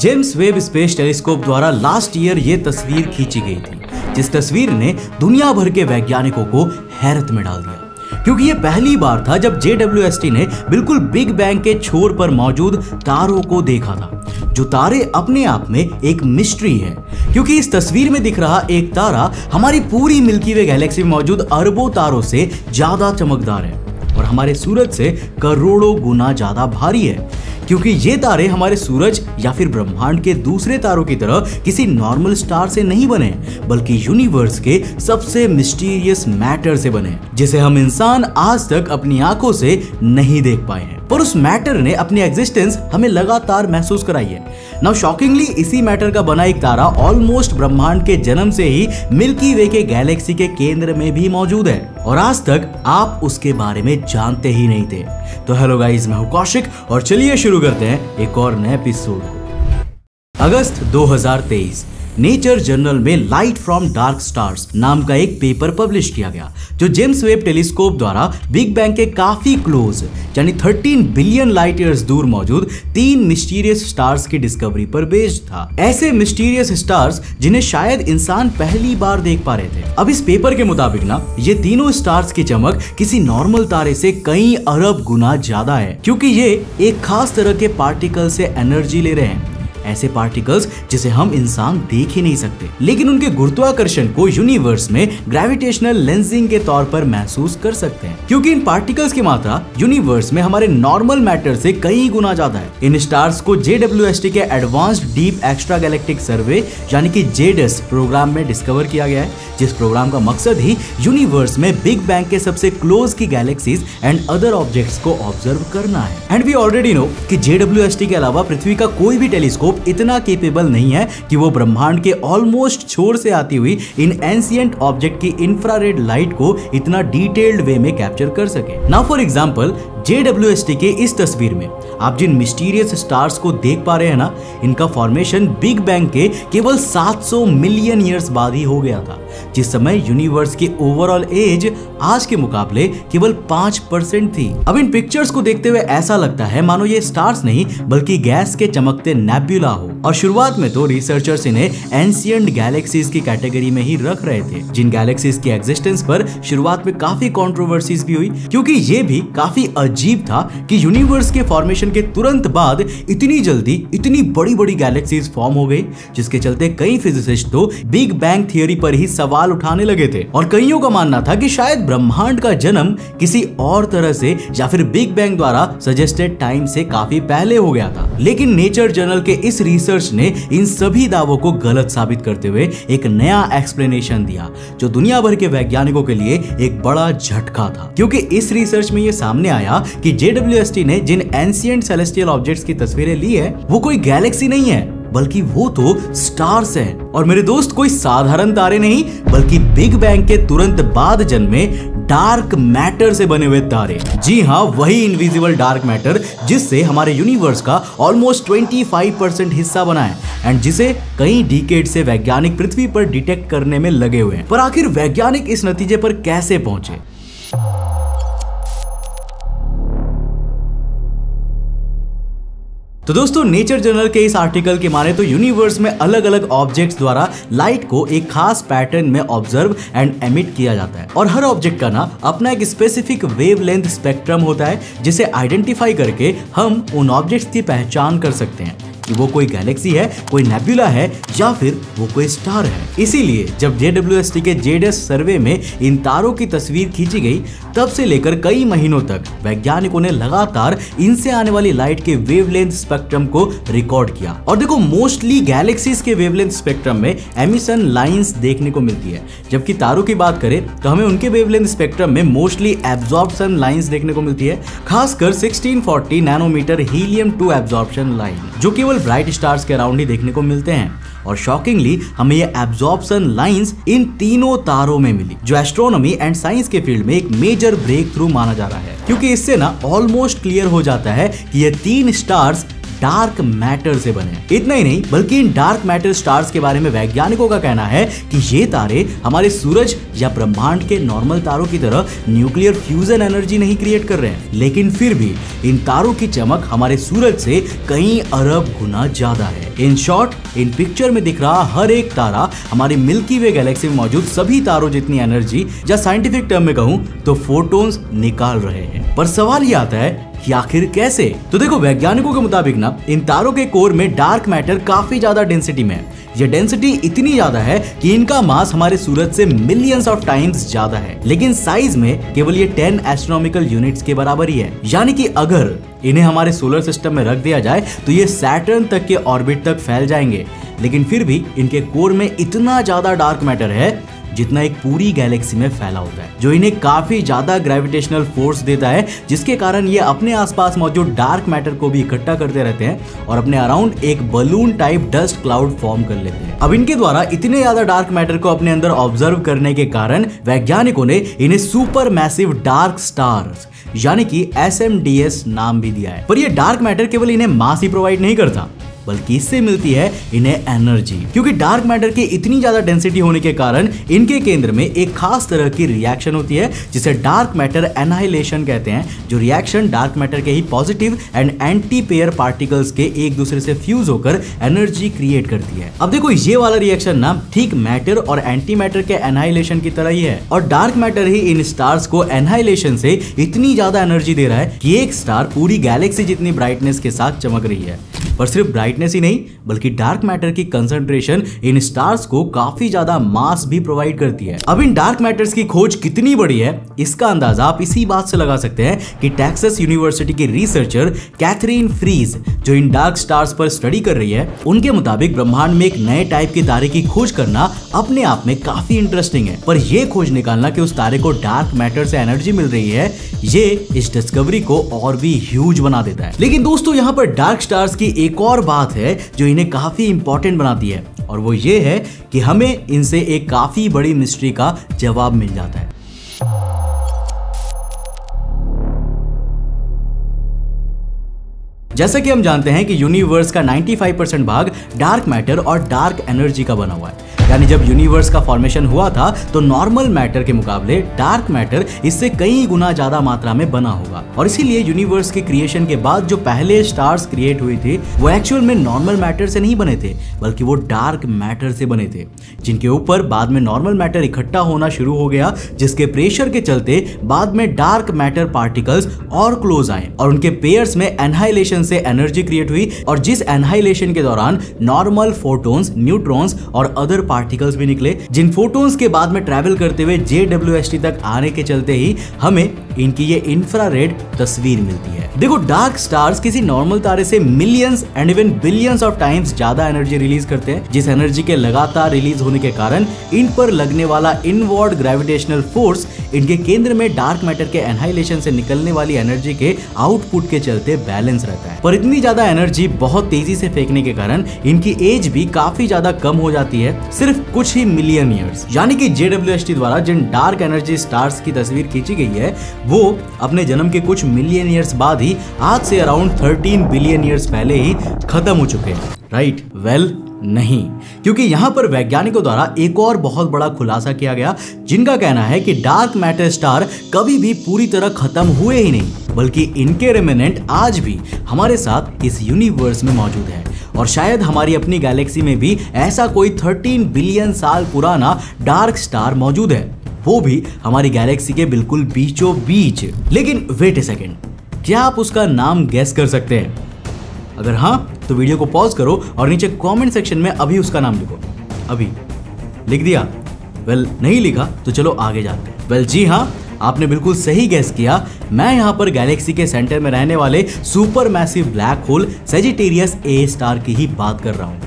James Webb space telescope द्वारा last year ये तस्वीर खींची गई थी, जिस तस्वीर ने दुनिया भर के वैज्ञानिकों को हैरत में डाल दिया। क्योंकि ये पहली बार था जब जेडब्ल्यूएसटी ने बिल्कुल बिग बैंग के छोर पर मौजूद तारों को देखा था, जो तारे अपने आप में एक मिस्ट्री है। क्योंकि इस तस्वीर में दिख रहा एक तारा हमारी पूरी मिल्की वे गैलेक्सी में मौजूद अरबों तारों से ज़्यादा चमकदार है। हमारे सूरज से करोड़ों गुना ज़्यादा भारी है। क्योंकि ये तारे हमारे सूरज या फिर ब्रह्मांड के दूसरे तारों की तरह किसी नॉर्मल स्टार से नहीं बने, बल्कि यूनिवर्स के सबसे मिस्टीरियस मैटर से बने, जिसे हम इंसान आज तक अपनी आँखों से नहीं देख पाए हैं। पर उस मैटर ने अपनी एग्जिस्टेंस हमें लगातार महसूस कराई है। नाउ शॉकिंगली इसी मैटर का बना एक तारा ऑलमोस्ट ब्रह्मांड के जन्म से ही मिल्की वे के गैलेक्सी के केंद्र में भी मौजूद है। और आज तक आप उसके बारे में जानते ही नहीं थे। तो हेलो गाइस मैं हूँ कौशिक और चलिए शुरू करते हैं एक और नए एपिसोड अगस्त 2023 नेचर जर्नल में लाइट फ्रॉम डार्क स्टार्स नाम का एक पेपर पब्लिश किया गया, जो जेम्स वेब टेलीस्कोप द्वारा बिग बैंग के काफ़ी क्लोज, यानी 13 बिलियन लाइट ईयर्स दूर मौजूद, तीन मिस्टीरियस स्टार्स की डिस्कवरी पर बेस्ड था। ऐसे मिस्टीरियस स्टार्स जिन्हें शायद इंसान पहली बार देख पा रहे थे। अब इस पेपर के मुताबिक ना, ये तीनों स्टार्स की चमक किसी नॉर्मल तारे से कई अरब गुना ज़्यादा है, क्योंकि ये एक खास तरह के पार्टिकल से एनर्जी ले रहे हैं। ऐसे पार्टिकल्स जिसे हम इंसान देख ही नहीं सकते। लेकिन उनके गुरुत्वाकर्षण को यूनिवर्स में ग्रेविटेशनल लेंसिंग के तौर पर महसूस कर सकते हैं। क्योंकि इन पार्टिकल्स की मात्रा यूनिवर्स में हमारे नॉर्मल मैटर से कई गुना ज़्यादा है। इन स्टार्स को जेडब्ल्यूएसटी के advanced deep extra galactic survey यानी कि जेडस प्रोग्राम में डिस्कवर किया गया है। जिस प्रोग्राम का मकसद ही यूनिवर्स में बिग बैंग के सबसे क्लोज की गैलेक्सीज एंड अदर ऑब्जेक्ट्स को ऑब्ज़र्व करना है। एंड वी ऑलरेडी नो कि जे के अलावा पृथ्वी का कोई भी टेलीस्कोप इतना केपेबल नहीं है कि वो ब्रह्मांड के ऑलमोस्ट छोर से आती हुई इन एंसियंट ऑब्जेक्ट की इंफ्रारेड लाइट को इतना डिटेल्ड वे में कैप्चर कर सके। ना फॉर एग्ज़ाम्पल JWST के इस तस्वीर में, आप जिन मिस्टीरियस स्टार्स को देख पा रहे हैं ना, इनका फॉर्मेशन बिग बैंग के केवल 700 मिलियन ईयर्स बाद ही हो गया था, जिस समय यूनिवर्स की ओवरऑल एज आज के मुकाबले केवल पाँच परसेंट थी। अब इन पिक्चर्स को देखते हुए ऐसा लगता है, मानो ये स्टार्स नहीं, बल्कि गैस के चमकते नेब्यूला हो। और शुरुआत में तो रिसर्चर्स इन्हें एंसियंट गैलेक्सीज की कैटेगरी में ही रख रहे थे, जिन गैलेक्सीज की एग्जिस्टेंस पर शुरुआत में काफ़ी कॉन्ट्रोवर्सीज भी हुई, क्योंकि ये भी काफ़ी था कि यूनिवर्स के फॉर्मेशन के तुरंत बाद इतनी जल्दी इतनी बड़ी बड़ी गैलेक्सीज फॉर्म हो गई जिसके चलते कई फिजिसिस्ट तो बिग बैंग थियोरी पर ही सवाल उठाने लगे थे। और कईयों का मानना था कि शायद ब्रह्मांड का जन्म किसी और तरह से या फिर बिग बैंग द्वारा सजेस्टेड टाइम से काफ़ी पहले हो गया था। लेकिन नेचर जर्नल के इस रिसर्च ने इन सभी दावों को गलत साबित करते हुए एक नया एक्सप्लेनेशन दिया, जो दुनिया भर के वैज्ञानिकों के लिए एक बड़ा झटका था। क्योंकि इस रिसर्च में यह सामने आया कि जेडब्ल्यूएसटी ने जिन एंसियंट सेलेस्टियल ऑब्जेक्ट्स की तस्वीरें ली है, वो कोई गैलेक्सी नहीं है, बल्कि वो तो स्टार्स है। और मेरे दोस्त, कोई साधारण तारे नहीं, बल्कि बिग बैंग के तुरंत बाद जन्मे डार्क मैटर से बने हुए तारे। जी हाँ वही इनविजिबल डार्क मैटर जिससे हमारे यूनिवर्स का ऑलमोस्ट 25 परसेंट हिस्सा बना है, एंड जिसे कई डिकेड से वैज्ञानिक पृथ्वी पर डिटेक्ट करने में लगे हुए हैं। पर आखिर वैज्ञानिक इस नतीजे पर कैसे पहुँचे? तो दोस्तों नेचर जर्नल के इस आर्टिकल के माने तो यूनिवर्स में अलग अलग ऑब्जेक्ट्स द्वारा लाइट को एक खास पैटर्न में ऑब्ज़र्व एंड एमिट किया जाता है। और हर ऑब्जेक्ट का ना, अपना एक स्पेसिफिक वेवलेंथ स्पेक्ट्रम होता है, जिसे आइडेंटिफाई करके हम उन ऑब्जेक्ट्स की पहचान कर सकते हैं। कि वो कोई गैलेक्सी है, कोई नेबुला है, या फिर वो कोई स्टार है। इसीलिए जब जे के जेडस सर्वे में इन तारों की तस्वीर खींची गई, तब से लेकर कई महीनों तक वैज्ञानिकों ने लगातार इनसे आने वाली लाइट के वेवलेंथ स्पेक्ट्रम को रिकॉर्ड किया। और देखो, मोस्टली गैलेक्सीज के वेवलेंथ स्पेक्ट्रम में एमिशन लाइंस देखने को मिलती है। जबकि तारों की बात करें तो हमें उनके वेवलेंथ स्पेक्ट्रम में मोस्टली एब्जॉर्प्शन लाइंस देखने को मिलती है, खासकर 1640 nanometre helium two absorption line, जो केवल ब्राइट स्टार्स के अराउंड ही देखने को मिलते हैं। और शॉकिंगली हमें ये एब्जॉर्प्शन लाइंस इन तीनों तारों में मिली, जो एस्ट्रोनॉमी एंड साइंस के फ़ील्ड में एक मेजर ब्रेक थ्रू माना जा रहा है। क्योंकि इससे ना ऑलमोस्ट क्लियर हो जाता है कि ये तीन स्टार्स डार्क मैटर से बने। इतना ही नहीं, बल्कि इन डार्क मैटर स्टार्स के बारे में वैज्ञानिकों का कहना है कि ये तारे हमारे सूरज या ब्रह्मांड के नॉर्मल तारों की तरह न्यूक्लियर फ्यूजन एनर्जी नहीं क्रिएट कर रहे हैं। लेकिन फिर भी, इन तारों की चमक हमारे सूरज से कई अरब गुना ज़्यादा है। इन शॉर्ट इन पिक्चर में दिख रहा हर एक तारा हमारी मिल्की वे गैलेक्सी में मौजूद सभी तारों जितनी एनर्जी, या साइंटिफिक टर्म में कहूँ तो फोटोन्स निकाल रहे हैं। पर सवाल ये आता है कि आखिर कैसे? तो देखो, वैज्ञानिकों के मुताबिक ना, इन तारों के कोर में डार्क मैटर काफ़ी ज़्यादा डेंसिटी में है। ये डेंसिटी इतनी ज़्यादा है कि इनका मास हमारे सूरज से मिलियंस ऑफ़ टाइम्स ज़्यादा है। लेकिन साइज़ में केवल ये 10 एस्ट्रोनॉमिकल यूनिट्स के बराबर ही है। यानी कि अगर इन्हें हमारे सोलर सिस्टम में रख दिया जाए तो ये सैटर्न तक के ऑर्बिट तक फैल जाएँगे। लेकिन फिर भी इनके कोर में इतना ज़्यादा डार्क मैटर है जितना एक पूरी गैलेक्सी में फैला होता है, जो इन्हें काफ़ी ज़्यादा ग्रेविटेशनल फोर्स देता है, जिसके कारण ये अपने आसपास मौजूद डार्क मैटर को भी इकट्ठा करते रहते हैं और अपने अराउंड एक balloon type dust cloud form कर लेते हैं। अब इनके द्वारा इतने ज़्यादा डार्क मैटर को अपने अंदर ऑब्ज़र्व करने के कारण वैज्ञानिकों ने इन्हें सुपर मैसिव डार्क स्टार्स यानी कि एसएमडीएस नाम भी दिया है। पर ये डार्क मैटर केवल इन्हें मास ही प्रोवाइड नहीं करता। बल्कि इससे मिलती है इन्हें एनर्जी क्योंकि डार्क मैटर की इतनी ज़्यादा डेंसिटी होने के कारण इनके केंद्र में एक खास तरह की रिएक्शन होती है, जिसे डार्क मैटर एनाइलेशन कहते हैं, जो रिएक्शन डार्क मैटर के ही positive and anti pair particles के एक दूसरे से फ्यूज होकर एनर्जी क्रिएट करती है। अब देखो, ये वाला रिएक्शन ना ठीक मैटर और एंटी मैटर के एनाइलेशन की तरह ही है। और डार्क मैटर ही इन स्टार्स को एनाइलेशन से इतनी ज़्यादा एनर्जी दे रहा है कि एक स्टार पूरी गैलेक्सी जितनी ब्राइटनेस के साथ चमक रही है। पर सिर्फ़ ब्राइटनेस ही नहीं, बल्कि डार्क मैटर की कंसंट्रेशन इन स्टार्स को काफ़ी ज़्यादा मास भी प्रोवाइड करती है। अब इन डार्क मैटर्स की खोज कितनी बड़ी है, इसका अंदाज़ा आप इसी बात से लगा सकते हैं कि टेक्सास यूनिवर्सिटी की रिसर्चर कैथरीन फ्रीज जो इन डार्क स्टार्स पर स्टडी कर रही है, उनके मुताबिक ब्रह्मांड में एक नए टाइप के तारे की खोज करना अपने आप में काफ़ी इंटरेस्टिंग है। पर यह खोज निकालना कि उस तारे को डार्क मैटर से एनर्जी मिल रही है ये इस डिस्कवरी को और भी ह्यूज बना देता है। लेकिन दोस्तों, यहाँ पर डार्क स्टार्स की एक और बात है जो इन्हें काफ़ी इंपॉर्टेंट बनाती है, और वो ये है कि हमें इनसे एक काफ़ी बड़ी मिस्ट्री का जवाब मिल जाता है। जैसा कि हम जानते हैं कि यूनिवर्स का 95 परसेंट भाग डार्क मैटर और डार्क एनर्जी का बना हुआ है। यानी जब यूनिवर्स का फॉर्मेशन हुआ था तो नॉर्मल मैटर के मुकाबले डार्क मैटर इससे कई गुना ज़्यादा मात्रा में बना होगा। और इसीलिए यूनिवर्स के क्रिएशन के बाद जो पहले स्टार्स क्रिएट हुए थे, वो एक्चुअल में नॉर्मल मैटर से नहीं बने थे, बल्कि वो डार्क मैटर से बने थे, जिनके ऊपर बाद में नॉर्मल मैटर इकट्ठा होना शुरू हो गया, जिसके प्रेशर के चलते बाद में डार्क मैटर पार्टिकल्स और क्लोज आए, और उनके पेयर्स में एनहाइलेशन से एनर्जी क्रिएट हुई, और जिस एनहाइलेशन के दौरान नॉर्मल फोटोन्स न्यूट्रॉन्स और अदर पार्टिकल्स भी निकले, जिन फोटोन्स के बाद में ट्रेवल करते हुए जे तक आने के चलते ही हमें इनकी ये इंफ्रारेड तस्वीर मिलती है। देखो डार्क स्टार्स किसी नॉर्मल तारे से millions and even billions of times ज़्यादा एनर्जी रिलीज़ करते हैं, जिस एनर्जी के लगातार रिलीज़ होने के कारण इन पर लगने वाला इनवर्ड ग्रेविटेशनल फोर्स इनके केंद्र में डार्क मैटर के एनहाइलेशन से निकलने वाली एनर्जी के आउटपुट के चलते बैलेंस रहता है। पर इतनी ज़्यादा एनर्जी बहुत तेज़ी से फेंकने के कारण इनकी एज भी काफ़ी ज़्यादा कम हो जाती है, सिर्फ़ कुछ ही मिलियन ईयर्स यानी कि जे द्वारा जिन डार्क एनर्जी स्टार्स की तस्वीर खींची गई है वो अपने जन्म के कुछ मिलियन ईयर्स बाद ही, आज से अराउंड 13 बिलियन ईयर्स पहले ही खत्म हो चुके हैं। राइट वेल नहीं। क्योंकि यहाँ पर वैज्ञानिकों द्वारा एक और बहुत बड़ा खुलासा किया गया, जिनका कहना है कि डार्क मैटर स्टार कभी भी पूरी तरह खत्म हुए ही नहीं, बल्कि इनके रेमिनेंट आज भी हमारे साथ इस यूनिवर्स में मौजूद है। और शायद हमारी अपनी गैलेक्सी में भी ऐसा कोई 13 बिलियन साल पुराना डार्क स्टार मौजूद है। वो भी हमारी गैलेक्सी के बिल्कुल बीचों बीच। लेकिन वेट ए सेकेंड क्या आप उसका नाम गैस कर सकते हैं? अगर हाँ तो वीडियो को पॉज करो और नीचे कमेंट सेक्शन में अभी उसका नाम लिखो। अभी। लिख दिया? वेल well, नहीं लिखा तो चलो आगे जाते हैं। वेल well, जी हाँ आपने बिल्कुल सही गैस किया। मैं यहाँ पर गैलेक्सी के सेंटर में रहने वाले super massive black hole Sagittarius A star की ही बात कर रहा हूँ।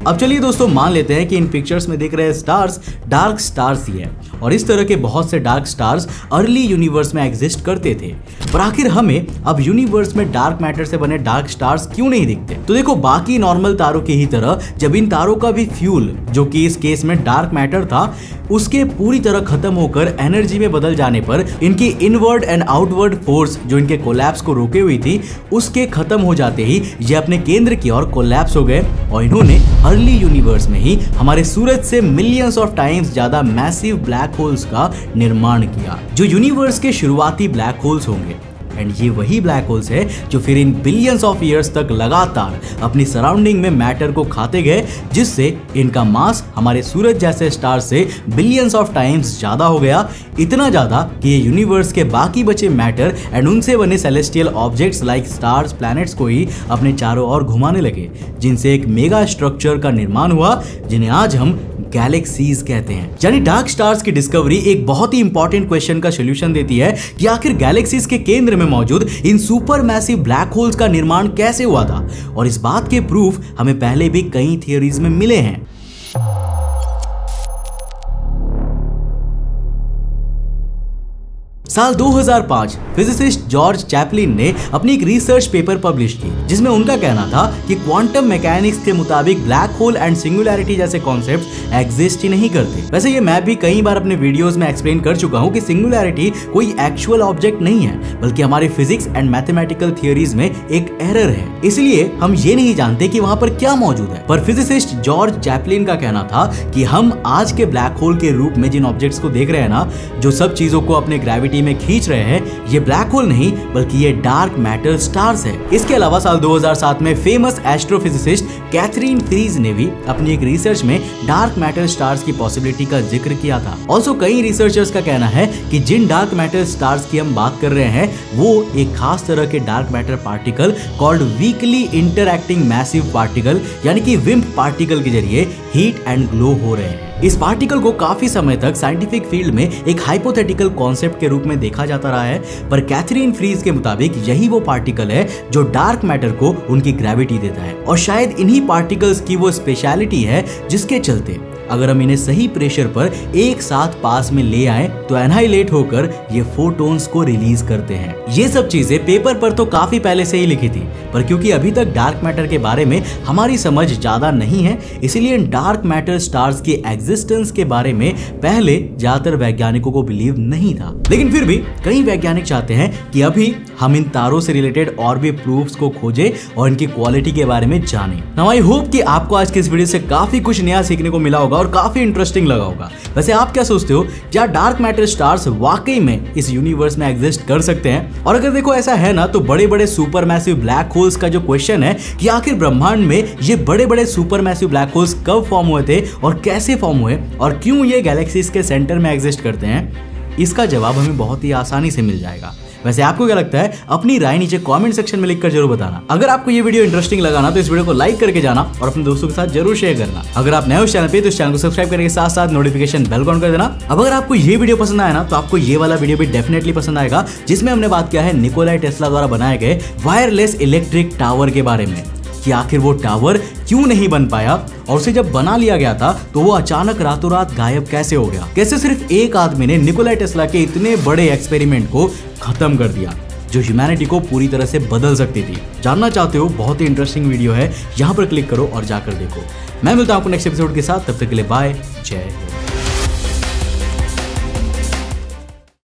अब चलिए दोस्तों, मान लेते हैं कि इन पिक्चर्स में दिख रहे स्टार्स डार्क स्टार्स ही है और इस तरह के बहुत से डार्क स्टार्स अर्ली यूनिवर्स में एग्जिस्ट करते थे। पर आखिर हमें अब यूनिवर्स में डार्क मैटर से बने डार्क स्टार्स क्यों नहीं दिखते? तो देखो, बाकी नॉर्मल तारों की ही तरह जब इन तारों का भी फ्यूल जो कि इस केस में डार्क मैटर था, उसके पूरी तरह खत्म होकर एनर्जी में बदल जाने पर इनकी इनवर्ड एंड आउटवर्ड फोर्स जो इनके कोलैप्स को रोके हुई थी, उसके खत्म हो जाते ही ये अपने केंद्र की ओर कोलैप्स हो गए और इन्होंने अर्ली यूनिवर्स में ही हमारे सूरज से मिलियंस ऑफ़ टाइम्स ज़्यादा मैसिव ब्लैक होल्स का निर्माण किया, जो यूनिवर्स के शुरुआती ब्लैक होल्स होंगे। एंड ये वही ब्लैक होल्स है जो फिर इन बिलियंस ऑफ़ ईयर्स तक लगातार अपनी सराउंडिंग में मैटर को खाते गए, जिससे इनका मास हमारे सूरज जैसे स्टार से बिलियंस ऑफ़ टाइम्स ज़्यादा हो गया। इतना ज़्यादा कि ये यूनिवर्स के बाकी बचे मैटर एंड उनसे बने celestial objects like stars planets को ही अपने चारों ओर घुमाने लगे, जिनसे एक मेगा स्ट्रक्चर का निर्माण हुआ, जिन्हें आज हम गैलेक्सीज कहते हैं। यानी डार्क स्टार्स की डिस्कवरी एक बहुत ही इंपॉर्टेंट क्वेश्चन का सोल्यूशन देती है कि आखिर गैलेक्सीज के केंद्र में मौजूद इन सुपर मैसिव ब्लैक होल्स का निर्माण कैसे हुआ था? और इस बात के प्रूफ हमें पहले भी कई थियोरीज में मिले हैं। साल 2005 फिजिसिस्ट जॉर्ज चैपलिन ने अपनी एक रिसर्च पेपर पब्लिश की, जिसमें उनका कहना था कि क्वांटम मैकेनिक्स के मुताबिक ब्लैक होल एंड सिंगुलैरिटी जैसे कॉन्सेप्ट एग्जिस्ट ही नहीं करते। वैसे ये मैं भी कई बार अपने वीडियोस में एक्सप्लेन कर चुका हूँ कि सिंगुलैरिटी कोई एक्चुअल ऑब्जेक्ट नहीं है, बल्कि हमारे फिजिक्स एंड मैथमेटिकल थियोरीज में एक एरर है। इसलिए हम ये नहीं जानते कि वहाँ पर क्या मौजूद है। पर फिजिसिस्ट जॉर्ज चैपलिन का कहना था कि हम आज के ब्लैक होल के रूप में जिन ऑब्जेक्ट्स को देख रहे हैं ना, जो सब चीज़ों को अपने ग्रेविटी गति में खींच रहे हैं, ये ब्लैक होल नहीं, बल्कि ये डार्क मैटर स्टार्स है। इसके अलावा साल 2007 में फ़ेमस एस्ट्रोफिजिसिस्ट कैथरीन फ्रीज ने भी अपनी एक रिसर्च में डार्क मैटर स्टार्स की पॉसिबिलिटी का ज़िक्र किया था। ऑल्सो कई रिसर्चर्स का कहना है कि जिन डार्क मैटर स्टार्स की हम बात कर रहे हैं, वो एक खास तरह के dark matter particle called weakly interacting massive particle यानी कि विम्प पार्टिकल के ज़रिए हीट एंड ग्लो हो रहे हैं। इस पार्टिकल को काफ़ी समय तक साइंटिफिक फ़ील्ड में एक हाइपोथेटिकल कॉन्सेप्ट के रूप में देखा जाता रहा है, पर कैथरीन फ्रीज के मुताबिक यही वो पार्टिकल है जो डार्क मैटर को उनकी ग्रेविटी देता है। और शायद इन्हीं पार्टिकल्स की वो स्पेशलिटी है जिसके चलते अगर हम इन्हें सही प्रेशर पर एक साथ पास में ले आए तो एनहाइलेट होकर ये फोटोन्स को रिलीज़ करते हैं। ये सब चीज़ें पेपर पर तो काफ़ी पहले से ही लिखी थी, पर क्योंकि अभी तक डार्क मैटर के बारे में हमारी समझ ज़्यादा नहीं है, इसलिए डार्क मैटर स्टार्स के एग्जिस्टेंस के बारे में पहले ज़्यादातर वैज्ञानिकों को बिलीव नहीं था। लेकिन फिर भी कई वैज्ञानिक चाहते हैं कि अभी हम इन तारों से रिलेटेड और भी प्रूफ्स को खोजे और इनकी क्वालिटी के बारे में जाने। नाउ आई होप कि आपको आज के इस वीडियो से काफ़ी कुछ नया सीखने को मिला होगा। और काफ़ी इंटरेस्टिंग लगा होगा। वैसे आप क्या सोचते हो क्या डार्क मैटर स्टार्स वाकई में इस यूनिवर्स में एग्जिस्ट कर सकते हैं? और अगर देखो ऐसा है ना तो बड़े बड़े सुपर मैसिव ब्लैक होल्स का जो क्वेश्चन है कि आखिर ब्रह्मांड में ये बड़े बड़े सुपर मैसिव ब्लैक होल्स कब फॉर्म हुए थे और कैसे फॉर्म हुए और क्यों ये गैलेक्सीज के सेंटर में एग्जिस्ट करते हैं? इसका जवाब हमें बहुत ही आसानी से मिल जाएगा। वैसे आपको क्या लगता है, अपनी राय नीचे कमेंट सेक्शन में लिखकर ज़रूर बताना। अगर आपको ये वीडियो इंटरेस्टिंग लगा ना तो इस वीडियो को लाइक करके जाना और अपने दोस्तों के साथ ज़रूर शेयर करना। अगर आप नए उस चैनल पे तो इस चैनल को सब्सक्राइब करने के साथ साथ नोटिफिकेशन बेल ऑन कर देना। अब अगर आपको ये वीडियो पसंद आया ना तो आपको ये वाला वीडियो भी डेफिनेटली पसंद आएगा, जिसमें हमने बात किया है निकोलाई टेस्ला द्वारा बनाए गए वायरलेस इलेक्ट्रिक टावर के बारे में। कि आखिर वो टावर क्यों नहीं बन पाया? और उसे जब बना लिया गया था तो वो अचानक रातों रात गायब कैसे हो गया? कैसे सिर्फ़ एक आदमी ने निकोलाई टेस्ला के इतने बड़े एक्सपेरिमेंट को खत्म कर दिया, जो ह्यूमैनिटी को पूरी तरह से बदल सकती थी? जानना चाहते हो, बहुत ही इंटरेस्टिंग वीडियो है। यहाँ पर क्लिक करो और जाकर देखो। मैं मिलता हूँ आपको नेक्स्ट एपिसोड के साथ। तब तक के लिए बाय जय हिंद।